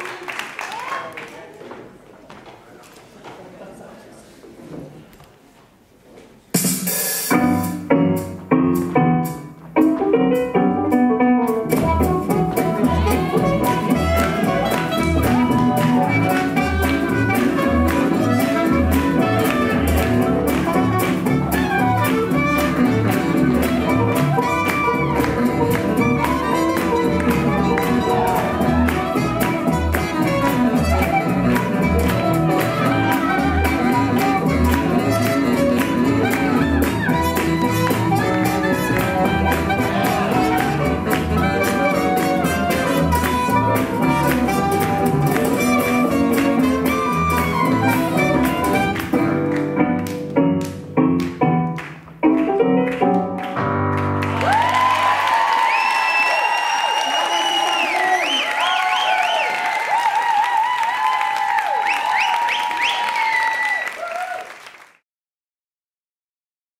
Amén.